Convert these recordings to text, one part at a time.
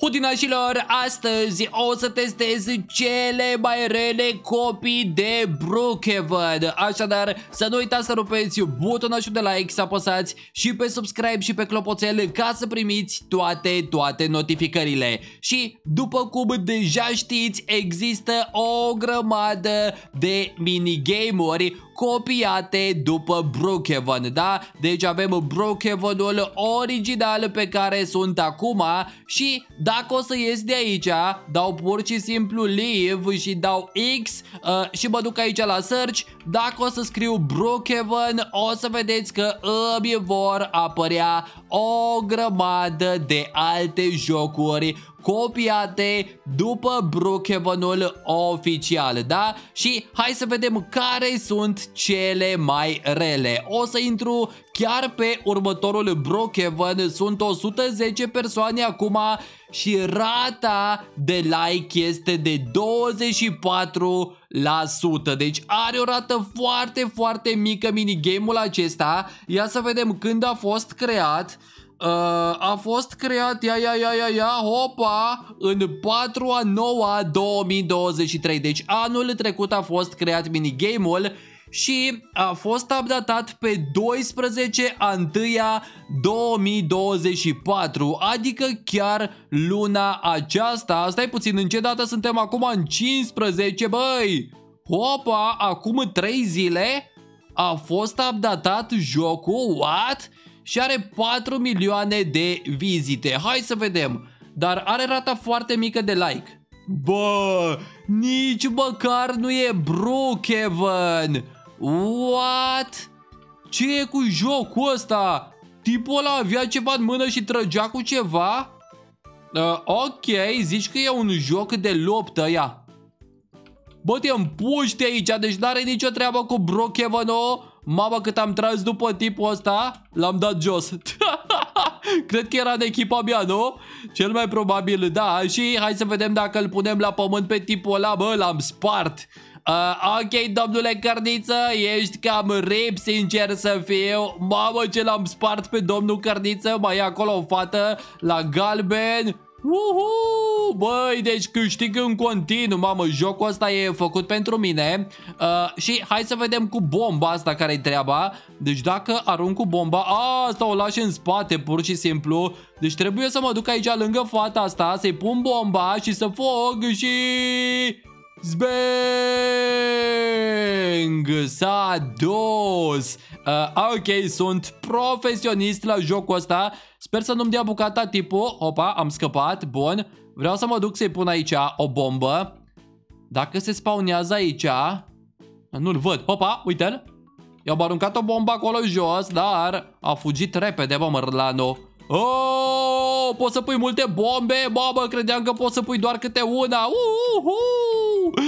Hudinașilor, astăzi o să testez cele mai rele copii de Brookhaven. Așadar, să nu uitați să rupeți butonul de like, să apăsați și pe subscribe și pe clopoțel ca să primiți toate, toate notificările. Și, după cum deja știți, există o grămadă de minigame-uri copiate după Brookhaven, da? Deci avem Brookhaven-ul original pe care sunt acum și dacă o să ies de aici, dau pur și simplu leave și dau X uh, și mă duc aici la search, dacă o să scriu Brookhaven, o să vedeți că îmi vor apărea o grămadă de alte jocuri copiate după Brookhaven-ul oficial, da? Și hai să vedem care sunt cele mai rele. O să intru chiar pe următorul Brookhaven, sunt 110 persoane acum și rata de like este de 24%. Deci are o rată foarte, foarte mică minigame-ul acesta. Ia să vedem când a fost creat. Uh, a fost creat, ia, ia, ia, ia, ia, hopa, în 4 a 9 a 2023. Deci anul trecut a fost creat minigame-ul și a fost updatat pe 12 a 1 2024, adică chiar luna aceasta. Stai puțin, în ce dată suntem acum? În 15, băi! Hopa, acum 3 zile a fost updatat jocul, what? Și are 4 milioane de vizite. Hai să vedem. Dar are rata foarte mică de like. Bă, nici măcar nu e Brookhaven. What? Ce e cu jocul ăsta? Tipul ăla avea ceva în mână și trăgea cu ceva? Uh, ok, zici că e un joc de luptă, ia. Bă, te împuști aici, deci n-are nicio treabă cu Brookhaven-ul Mama cât am tras după tipul ăsta L-am dat jos. Cred că era de echipa mea, nu? Cel mai probabil, da. Și hai să vedem dacă îl punem la pământ pe tipul ăla Bă, l-am spart. Uh, ok, domnule Cărniță, ești cam rip, sincer să fiu. Mamă, ce l-am spart pe domnul Cărniță Mai e acolo o fată la galben Uhu! Băi, deci câștig în continuu, mamă, jocul ăsta e făcut pentru mine. Uh, Și hai să vedem cu bomba asta care-i treaba. Deci dacă arunc cu bomba, a, asta o lași în spate pur și simplu. Deci trebuie să mă duc aici lângă fata asta, să-i pun bomba și să fog și... Zbang! S-a dus! Uh, ok, sunt profesionist la jocul ăsta. Sper să nu-mi dea bucata tipul. Opa, am scăpat, bun. Vreau să mă duc să-i pun aici o bombă. Dacă se spawnează aici Nu-l văd, opa, uite-l. I-am aruncat o bombă acolo jos Dar a fugit repede, bă, mărlano Oh, poți să pui multe bombe? Mamă, credeam că poți să pui doar câte una. Uh, uh, uh.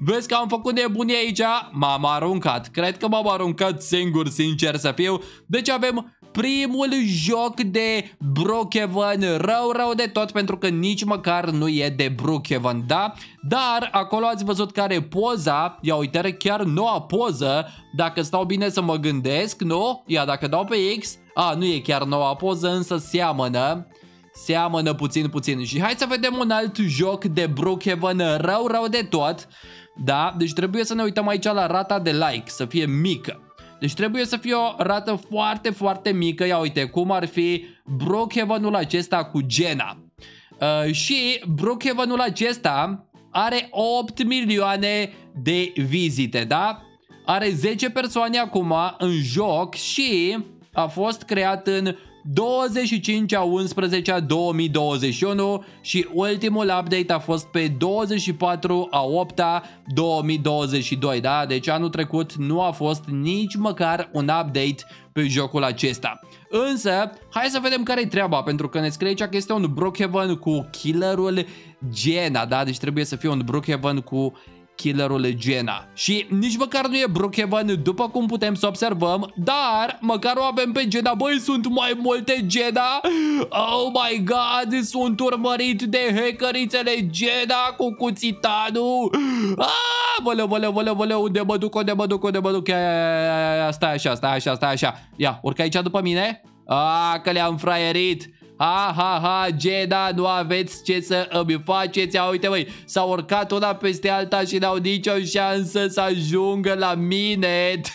Vezi că am făcut nebunie aici? M-am aruncat. Cred că m-am aruncat singur, sincer să fiu. Deci avem primul joc de Brookhaven rău, rău de tot pentru că nici măcar nu e de Brookhaven, da? Dar acolo ați văzut care poza, ia uite chiar noua poză, dacă stau bine să mă gândesc, nu? Ia, dacă dau pe X, a, nu e chiar noua poză, însă seamănă. Seamănă puțin, puțin. Și hai să vedem un alt joc de Brookhaven rău, rău de tot. Da, deci trebuie să ne uităm aici la rata de like, să fie mică. Deci trebuie să fie o rată foarte, foarte mică. Ia uite, cum ar fi Brookhaven-ul acesta cu Gena. Uh, și Brookhaven-ul acesta are 8 milioane de vizite, da? Are 10 persoane acum în joc și a fost creat în 25 a 11 a 2021 și ultimul update a fost pe 24 a 8 a 2022, da? Deci anul trecut nu a fost nici măcar un update pe jocul acesta. Însă, hai să vedem care-i treaba, pentru că ne scrie aici că este un Brookhaven cu killerul Gena, da? Deci trebuie să fie un Brookhaven cu killerul Gena. Și nici măcar nu e Brookhaven după cum putem să observăm, dar măcar o avem pe Gena. Băi, sunt mai multe Gena. Oh my god, sunt urmărit de hackerițele Gena cu cuțitanul. Ah, văleu, văleu, văleu, văleu, unde mă duc, unde mă duc, unde mă duc. Ia, ia, ia, ia, stai așa, stai așa, stai așa. Ia, urcă aici după mine. Ah, că le-am fraierit. Ha, ha, ha, Gena, nu aveți ce să îmi faceți. Ia uite, băi, s-a urcat una peste alta și n-au nicio șansă să ajungă la mine.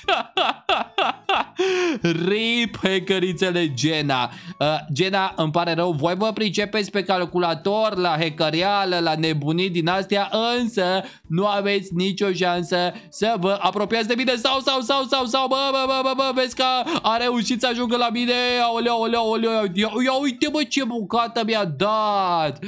Rip, hackerițele Gena. Uh, Gena, îmi pare rău, voi vă pricepeți pe calculator, la hackerială, la nebunii din astea, însă nu aveți nicio șansă să vă apropiați de mine sau, sau, sau, sau, sau, bă, bă, bă, bă, bă, vezi că a reușit să ajungă la mine. Aoleu, aoleu, aoleu, ia, ia uite, bă, ce bucată mi-a dat.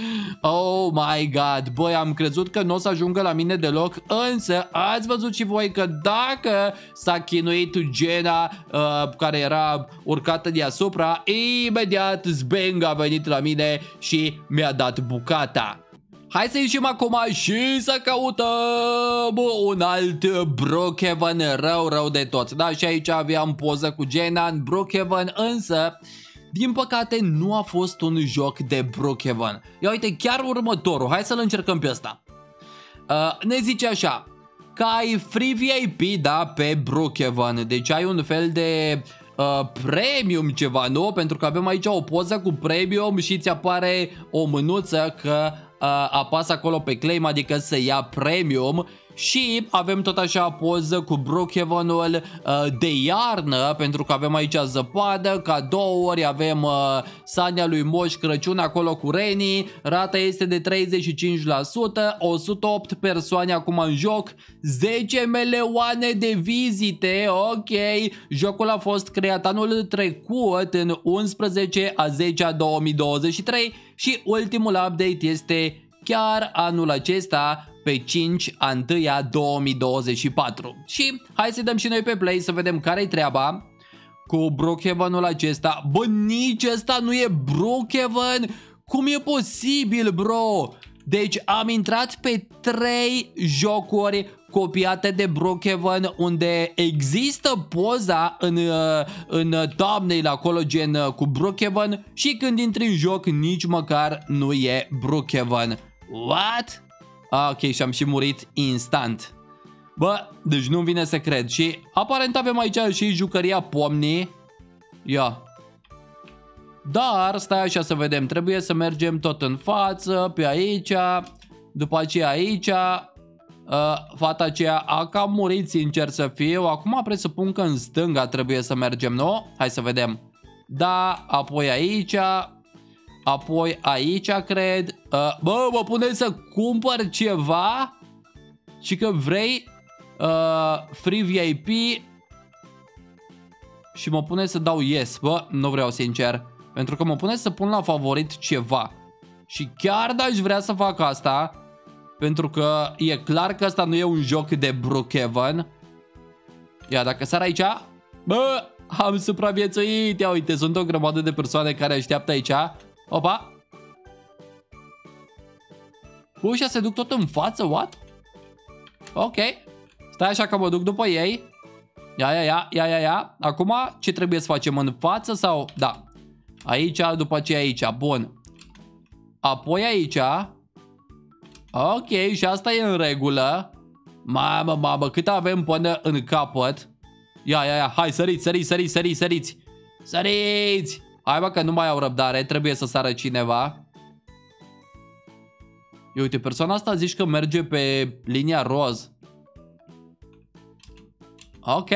Oh my god, băi, am crezut că nu o să ajungă la mine deloc, însă ați văzut și voi că dacă s-a chinuit Gena, uh, care era urcată deasupra, imediat Zbeng a venit la mine și mi-a dat bucata. Hai să ieșim acum și să căutăm un alt Brookhaven rău, rău de tot. Da, și aici aveam poză cu Jenna în Brookhaven, însă... Din păcate nu a fost un joc de Brookhaven. Ia uite, chiar următorul, hai să-l încercăm pe ăsta. Uh, ne zice așa, că ai free VIP, da, pe Brookhaven. Deci ai un fel de uh, premium ceva, nu? Pentru că avem aici o poză cu premium și ți apare o mânuță că uh, apasă acolo pe claim, adică să ia premium și avem tot așa poză cu Brookhaven-ul uh, de iarnă, pentru că avem aici zăpadă, cadouri, avem uh, Sania lui Moș Crăciun acolo cu Reni, rata este de 35%, 108 persoane acum în joc, 10 milioane de vizite, ok, jocul a fost creat anul trecut în 11 a 10 a 2023 și ultimul update este chiar anul acesta pe 5 a 1 a 2024. Și hai să dăm și noi pe play să vedem care-i treaba cu Brookhaven-ul acesta. Bă, nici ăsta nu e Brookhaven? Cum e posibil, bro? Deci am intrat pe 3 jocuri copiate de Brookhaven unde există poza în, uh, în thumbnail acolo gen uh, cu Brookhaven și când intri în joc nici măcar nu e Brookhaven. What? Ah, ok, și am și murit instant. Bă, deci nu-mi vine să cred. Și aparent avem aici și jucăria Pomni. Ia. Dar, stai așa să vedem, trebuie să mergem tot în față, pe aici, după aceea aici. Uh, fata aceea a cam murit, sincer să fiu. Acum presupun că în stânga trebuie să mergem, nu? Hai să vedem. Da, apoi aici, Apoi aici cred uh, Bă, mă pune să cumpăr ceva? Și că vrei uh, Free VIP Și mă pune să dau yes. Bă, nu vreau sincer. Pentru că mă pune să pun la favorit ceva. Și chiar dacă aș vrea să fac asta Pentru că e clar că asta nu e un joc de Brookhaven. Ia, dacă sar aici Bă, am supraviețuit. Ia uite, sunt o grămadă de persoane care așteaptă aici Opa! Cu se duc tot în față, what? Ok. Stai așa că mă duc după ei. Ia, ia, ia, ia, ia, ia. Acum, ce trebuie să facem? În față sau... Da. Aici, după aceea aici. Bun. Apoi aici. Ok, și asta e în regulă. Mamă, mamă, cât avem până în capăt? Ia, ia, ia, hai, săriți, săriți, săriți, săriți, săriți. Săriți! Hai bă că nu mai au răbdare, trebuie să sară cineva. Eu uite, persoana asta zici că merge pe linia roz. Ok.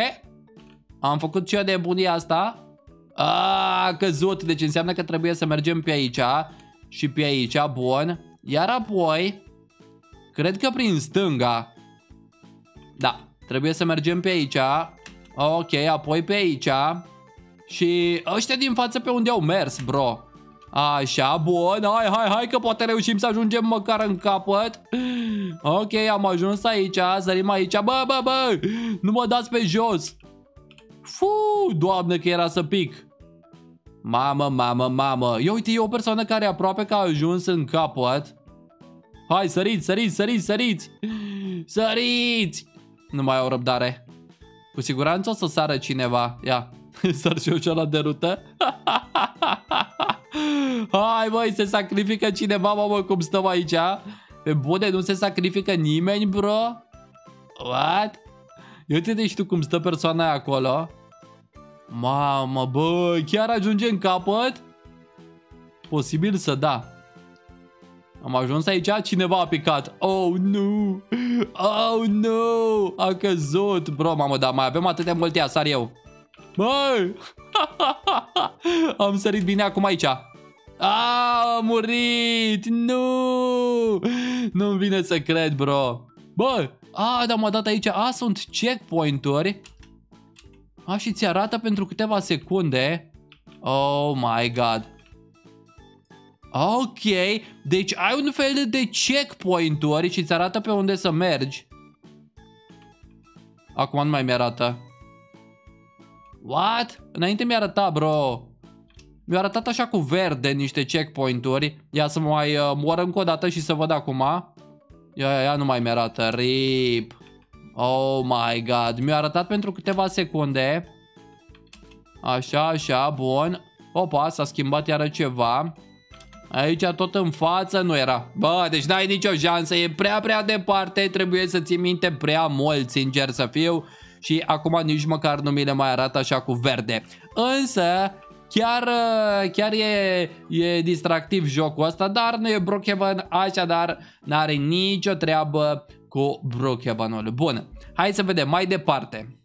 Am făcut și eu de bunia asta. A, căzut, deci înseamnă că trebuie să mergem pe aici și pe aici, bun. Iar apoi, cred că prin stânga. Da, trebuie să mergem pe aici. Ok, apoi pe aici. Și ăștia din față pe unde au mers, bro. Așa, bun, hai, hai, hai că poate reușim să ajungem măcar în capăt. Ok, am ajuns aici, sărim aici. Bă, bă, bă, nu mă dați pe jos. Fu, doamne că era să pic. Mamă, mamă, mamă. Ia uite, e o persoană care aproape că a ajuns în capăt. Hai, săriți, săriți, săriți, săriți. Săriți. Nu mai au răbdare. Cu siguranță o să sară cineva. Ia Sar și eu la de rută. Hai băi, se sacrifică cineva, mamă, cum stăm aici? Pe bune, nu se sacrifică nimeni, bro? What? Eu te deci tu cum stă persoana aia acolo. Mamă, bă, chiar ajunge în capăt? Posibil să da. Am ajuns aici, cineva a picat. Oh, nu! Oh, nu! A căzut, bro, mamă, dar mai avem atât de multe, ia, sar eu. Băi! Am sărit bine acum aici. A, murit! Nu! Nu-mi vine să cred, bro. Bă, a, dar m-a dat aici. A, sunt checkpoint-uri. A, și ți arată pentru câteva secunde. Oh my god. Ok, deci ai un fel de checkpoint-uri și ți arată pe unde să mergi. Acum nu mai mi-arată. What? Înainte mi-arăta, bro. Mi-a arătat așa cu verde niște checkpoint-uri. Ia să mai uh, mor încă o dată și să văd acum. Ia, ia, ia, nu mai mi-arată. RIP. Oh my god. Mi-a arătat pentru câteva secunde. Așa, așa, bun. Opa, s-a schimbat iară ceva. Aici tot în față nu era. Bă, deci n-ai nicio șansă, e prea, prea departe, trebuie să ții minte prea mult, sincer să fiu. Și acum nici măcar nu mi le mai arată așa cu verde. Însă, chiar, chiar e, e distractiv jocul ăsta, dar nu e Brookhaven, așadar n-are nicio treabă cu Brookhaven-ul. Bun, hai să vedem mai departe.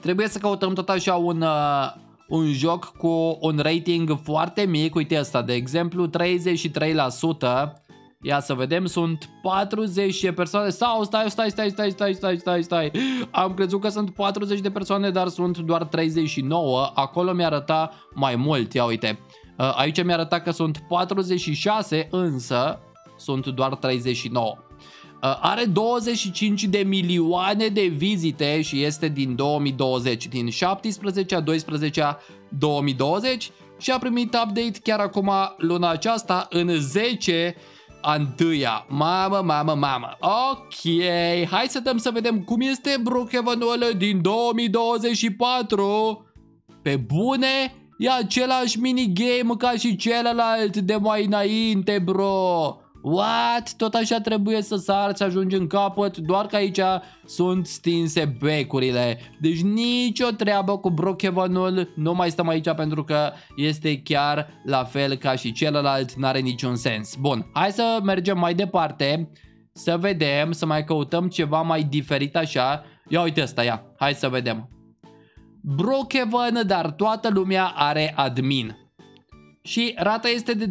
Trebuie să căutăm tot așa un, uh, un joc cu un rating foarte mic, uite asta, de exemplu 33%. Ia să vedem, sunt 40 de persoane sau stai, stai, stai, stai, stai, stai, stai, stai. Am crezut că sunt 40 de persoane, dar sunt doar 39. Acolo mi arăta mai mult, ia uite. Uh, aici mi arăta că sunt 46, însă sunt doar 39. Uh, are 25 de milioane de vizite și este din 2020, din 17 a 12 a 2020 și a primit update chiar acum luna aceasta în 10 a întâia. Mamă, mamă, mamă. Ok, hai să dăm să vedem cum este Brookhaven-ul din 2024. Pe bune, e același minigame ca și celălalt de mai înainte, bro. What? Tot așa trebuie să sar, să ajungi în capăt, doar că aici sunt stinse becurile. Deci nicio treabă cu Brookhaven-ul, nu mai stăm aici pentru că este chiar la fel ca și celălalt, n-are niciun sens. Bun, hai să mergem mai departe, să vedem, să mai căutăm ceva mai diferit așa. Ia uite asta, ia, hai să vedem. Brookhaven, dar toată lumea are admin. Și rata este de 28%.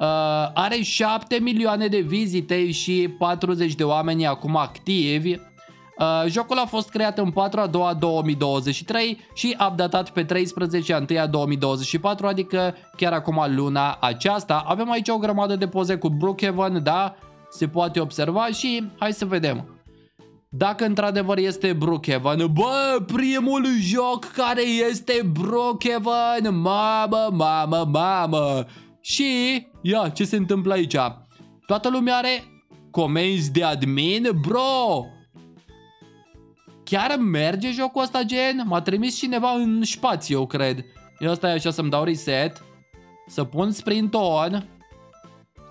Uh, are 7 milioane de vizite și 40 de oameni acum activi. Uh, jocul a fost creat în 4 a 2 2023 și updatat pe 13 a 1 a 2024, adică chiar acum luna aceasta. Avem aici o grămadă de poze cu Brookhaven, da? Se poate observa și hai să vedem. Dacă într-adevăr este Brookhaven, bă, primul joc care este Brookhaven, mamă, mamă, mamă. Și, ia, ce se întâmplă aici? Toată lumea are comenzi de admin? Bro! Chiar merge jocul ăsta, gen? M-a trimis cineva în spațiu, eu cred. Ia stai așa să-mi dau reset. Să pun sprint on.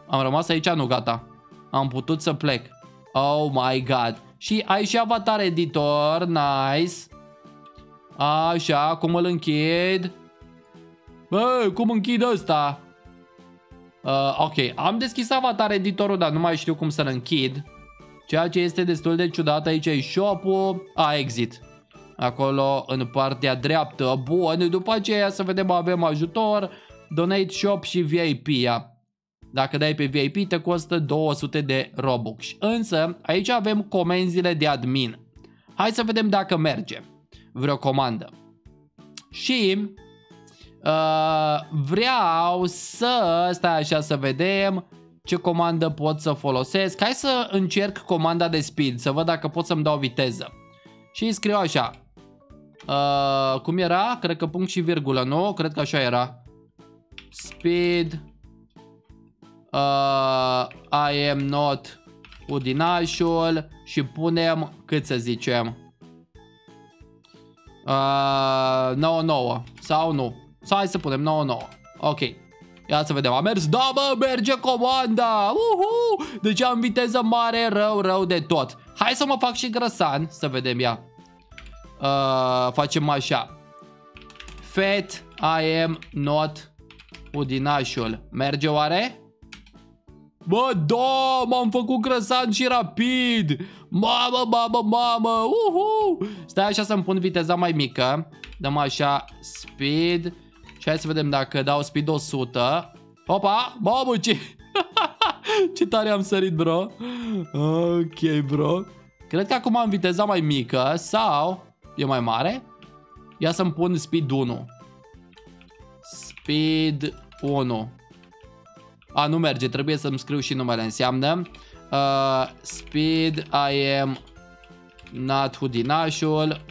Am rămas aici, nu gata. Am putut să plec. Oh my god. Și ai și avatar editor, nice. Așa, cum îl închid? Bă, cum închid ăsta? Uh, ok, am deschis avatar editorul, dar nu mai știu cum să-l închid. Ceea ce este destul de ciudat aici e shop-ul. A, exit. Acolo în partea dreaptă. Bun, după aceea să vedem avem ajutor, donate shop și VIP. Ia. Dacă dai pe VIP te costă 200 de Robux. Însă aici avem comenzile de admin. Hai să vedem dacă merge vreo comandă. Și Uh, vreau să, stai așa să vedem ce comandă pot să folosesc. Hai să încerc comanda de speed, să văd dacă pot să-mi dau viteză. Și scriu așa. Uh, cum era? Cred că punct și virgulă, nu? Cred că așa era. Speed. Uh, I am not udinașul și punem, cât să zicem? Uh, 9, 9 sau nu? Sau hai să punem 9-9. Ok. Ia să vedem, a mers? Da, bă, merge comanda! Uhu! Deci am viteză mare, rău, rău de tot. Hai să mă fac și grăsan, să vedem ea. Uh, facem așa. Fat, I am not Udinașul. Merge oare? Bă, da, m-am făcut grăsan și rapid. Mamă, mamă, mamă. Uhu. Stai așa să-mi pun viteza mai mică. Dăm așa speed. Și hai să vedem dacă dau speed 100. Opa, mamă, ce... ce tare am sărit, bro. Ok, bro. Cred că acum am viteza mai mică sau e mai mare. Ia să-mi pun speed 1. Speed 1. A, nu merge, trebuie să-mi scriu și numele. Înseamnă uh, Speed I am not hudinașul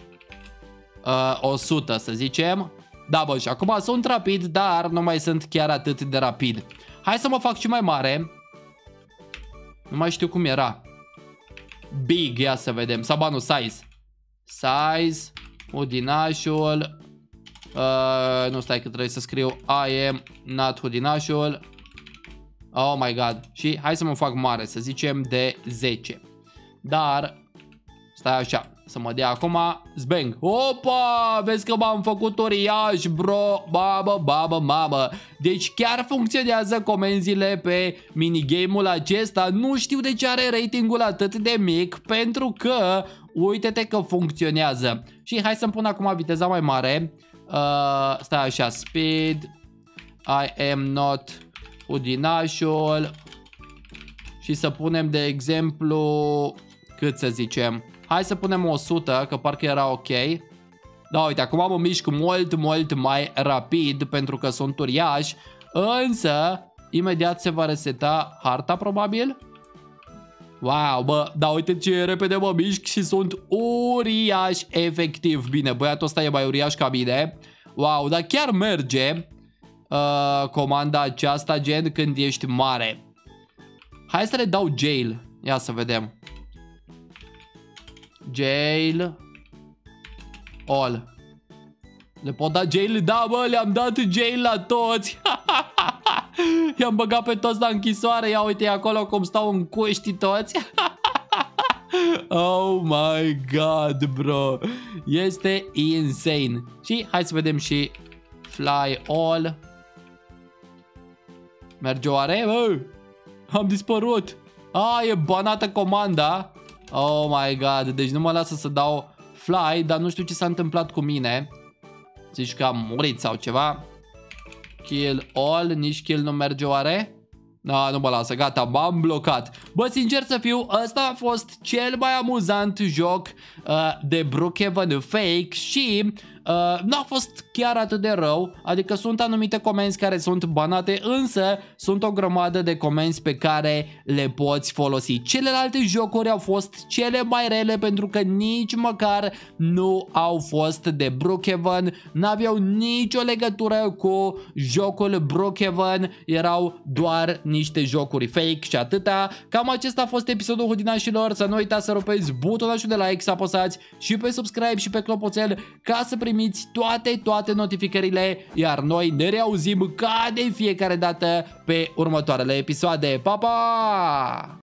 uh, 100, să zicem. Da, bă, și acum sunt rapid, dar nu mai sunt chiar atât de rapid. Hai să mă fac și mai mare. Nu mai știu cum era. Big, ia să vedem. Sau banul size. Size, hudinașul. Uh, nu stai că trebuie să scriu I am not hudinașul. Oh my god. Și hai să mă fac mare, să zicem de 10. Dar, stai așa, să mă dea acum, zbang. Opa, vezi că m-am făcut uriaș, bro, babă, babă, mamă. Deci chiar funcționează comenzile pe minigame-ul acesta. Nu știu de ce are ratingul atât de mic, pentru că, uite-te că funcționează. Și hai să-mi pun acum viteza mai mare. Uh, stai așa, speed, I am not udinașul și să punem de exemplu, cât să zicem, hai să punem 100 că parcă era ok. Da, uite, acum mă mișc mult, mult mai rapid pentru că sunt uriaș, însă imediat se va reseta harta probabil. Wow, bă, da uite ce repede mă mișc și sunt uriaș efectiv. Bine, băiatul ăsta e mai uriaș ca mine. Wow, dar chiar merge uh, comanda aceasta, gen când ești mare. Hai să le dau jail. Ia să vedem. Jail. All. Le pot da jail? Da, bă, le-am dat jail la toți. I-am băgat pe toți la închisoare. Ia uite acolo cum stau în cuști toți. oh my god, bro. Este insane. Și hai să vedem și fly all. Merge oare? Bă, am dispărut. A, e banată comanda. Oh my god, deci nu mă lasă să dau fly, dar nu știu ce s-a întâmplat cu mine. Zici că am murit sau ceva. Kill all, nici kill nu merge oare? Da, nu mă lasă, gata, m-am blocat. Bă, sincer să fiu, ăsta a fost cel mai amuzant joc uh, de Brookhaven Fake și Uh, nu a fost chiar atât de rău, adică sunt anumite comenzi care sunt banate, însă sunt o grămadă de comenzi pe care le poți folosi. Celelalte jocuri au fost cele mai rele pentru că nici măcar nu au fost de Brookhaven, n-aveau nicio legătură cu jocul Brookhaven, erau doar niște jocuri fake și atâta. Cam acesta a fost episodul Hudinașilor, să nu uitați să rupeți butonul de like, să apăsați și pe subscribe și pe clopoțel ca să primiți primiți toate, toate notificările, iar noi ne reauzim ca de fiecare dată pe următoarele episoade. Pa, pa!